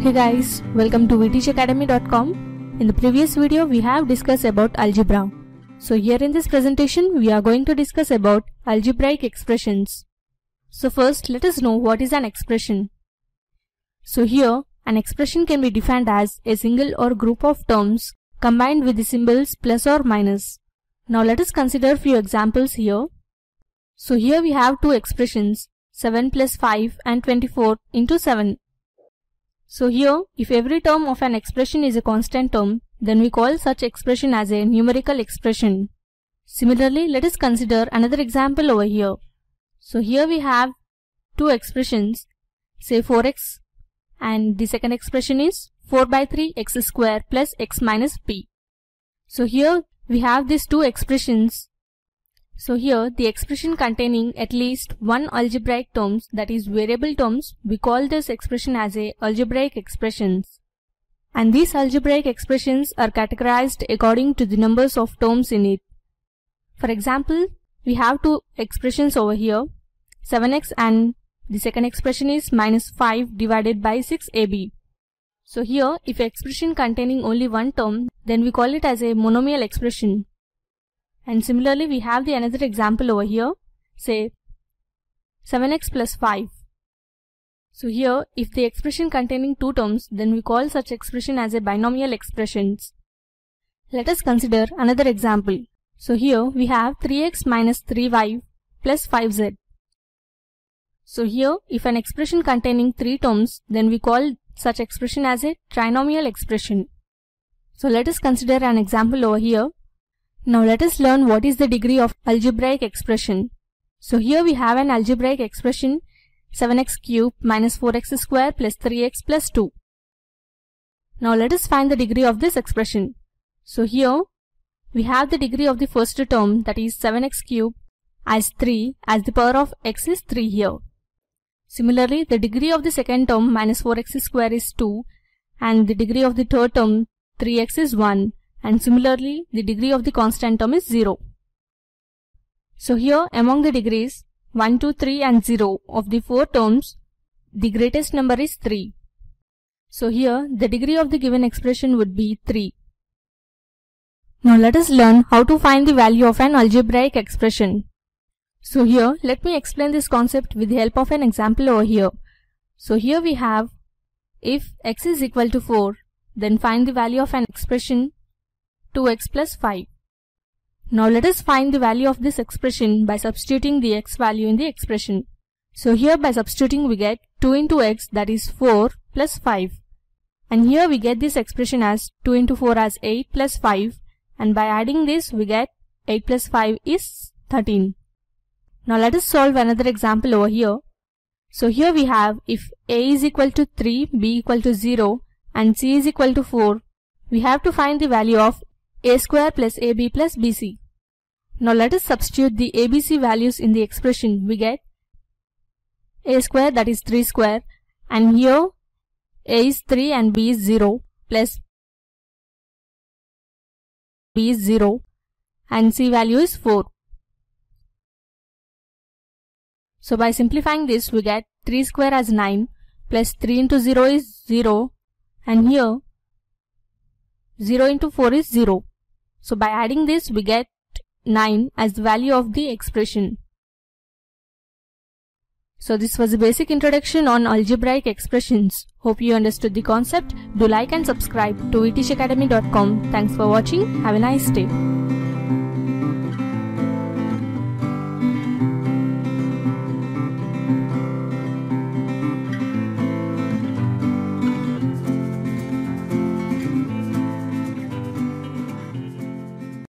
Hey guys, welcome to vteachacademy.com. In the previous video, we have discussed about algebra. So here in this presentation, we are going to discuss about algebraic expressions. So first, let us know what is an expression. So here, an expression can be defined as a single or group of terms combined with the symbols plus or minus. Now let us consider few examples here. So here we have two expressions 7 plus 5 and 24 into 7. So here, if every term of an expression is a constant term, then we call such expression as a numerical expression. Similarly, let us consider another example over here. So here we have two expressions, say 4x and the second expression is 4 by 3 x square plus x minus p. So here we have these two expressions so here the expression containing at least one algebraic terms that is variable terms we call this expression as a algebraic expressions. And these algebraic expressions are categorized according to the numbers of terms in it. For example, we have two expressions over here 7x and the second expression is minus 5 divided by 6ab. So here if expression containing only one term then we call it as a monomial expression and similarly, we have the another example over here, say 7x plus 5. So here, if the expression containing two terms, then we call such expression as a binomial expressions. Let us consider another example. So here we have 3x minus 3y plus 5z. So here, if an expression containing three terms, then we call such expression as a trinomial expression. So let us consider an example over here. Now let us learn what is the degree of algebraic expression. So here we have an algebraic expression 7x cubed minus 4x square plus 3x plus 2. Now let us find the degree of this expression. So here we have the degree of the first term that is 7x cubed as 3 as the power of x is 3 here. Similarly, the degree of the second term minus 4x square is 2 and the degree of the third term 3x is 1 and similarly the degree of the constant term is 0. So here among the degrees 1, 2, 3 and 0 of the four terms the greatest number is 3. So here the degree of the given expression would be 3. Now let us learn how to find the value of an algebraic expression. So here let me explain this concept with the help of an example over here. So here we have if x is equal to 4 then find the value of an expression 2x plus 5. Now let us find the value of this expression by substituting the x value in the expression. So here by substituting we get 2 into x that is 4 plus 5. And here we get this expression as 2 into 4 as 8 plus 5 and by adding this we get 8 plus 5 is 13. Now let us solve another example over here. So here we have if a is equal to 3, b equal to 0 and c is equal to 4, we have to find the value of a square plus ab plus bc. Now let us substitute the abc values in the expression. We get a square that is 3 square and here a is 3 and b is 0 plus b is 0 and c value is 4. So by simplifying this we get 3 square as 9 plus 3 into 0 is 0 and here 0 into 4 is 0. So by adding this we get 9 as the value of the expression. So this was a basic introduction on algebraic expressions. Hope you understood the concept. Do like and subscribe to vteachacademy.com. Thanks for watching. Have a nice day.